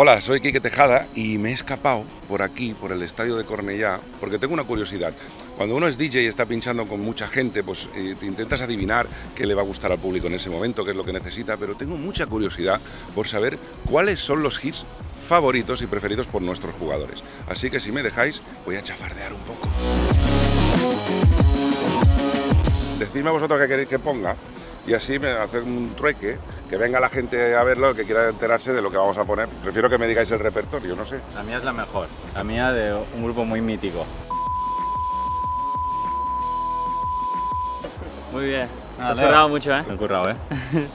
Hola, soy Quique Tejada y me he escapado por aquí, por el estadio de Cornellá, porque tengo una curiosidad. Cuando uno es DJ y está pinchando con mucha gente, pues eh, te intentas adivinar qué le va a gustar al público en ese momento, qué es lo que necesita, pero tengo mucha curiosidad por saber cuáles son los hits favoritos y preferidos por nuestros jugadores. Así que si me dejáis, voy a chafardear un poco. Decidme vosotros qué queréis que ponga y así me hacer un trueque, que venga la gente a verlo, que quiera enterarse de lo que vamos a poner. Prefiero que me digáis el repertorio, no sé. La mía es la mejor, la mía de un grupo muy mítico. Muy bien. Ah, has Leo. currado mucho, ¿eh? Me he currado, ¿eh?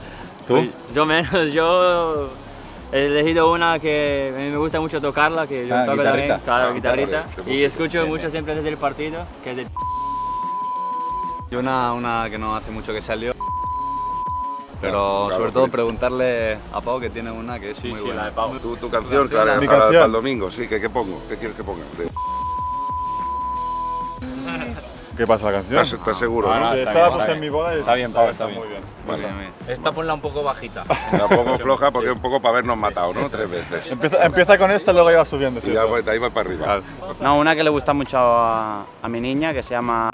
¿Tú? Pues Yo menos, yo he elegido una que a mí me gusta mucho tocarla, que yo Ah, toco guitarrita. también, claro, Ah, guitarrita. y escucho Bien, mucho bien. siempre desde el partido, que es de... Y una, una que no hace mucho que salió. Pero claro, sobre todo preguntarle a Pau que tiene una que es muy sí, buena. la de Pau. Tu, tu canción, claro, para, canción. para el domingo, sí, ¿qué, qué pongo? ¿Qué quieres que ponga? De- ¿Qué pasa la canción? ¿Estás, estás seguro, Ah, no? no, Sí, está esta la bien, puse está en bien. mi boda y Está bien, Pau, está bien. muy bien. Vale. Muy bien. Esta ponla un poco bajita. La pongo floja porque es un poco para habernos matado, ¿no? Tres veces. Empieza, empieza con esta y luego ya va subiendo. Y ya pues, de ahí va para arriba. No, una que le gusta mucho a, a mi niña, que se llama...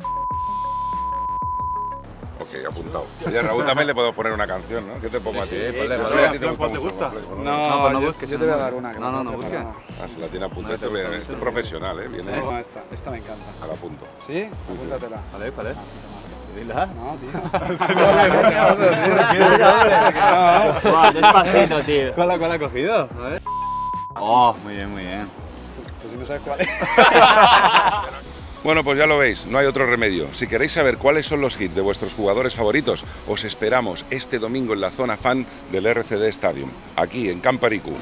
Ok, apuntado. Oye, Raúl también le puedo poner una canción, ¿no? ¿Qué te pongo a ti? sí, ponle, que a ti ¿Cuál te gusta? Complex, ¿no? No, pues no busques, yo no te voy a dar una que No, no, no no busques. Ah, se la tiene apuntada. Bien, este es profesional, ¿eh? Viene No, esta, esta me encanta. al apunto. ¿Sí? Apúntatela. ¿Cuál es? ¿Cuál es? Dila. No, tío. Buah, despacito, tío. ¿Cuál, cuál ha cogido? A ver. Oh, muy bien, muy bien. Tú sí no sabes cuál es. Bueno, pues ya lo veis, no hay otro remedio. Si queréis saber cuáles son los hits de vuestros jugadores favoritos, os esperamos este domingo en la zona fan del RCD Stadium, aquí en Camparicu.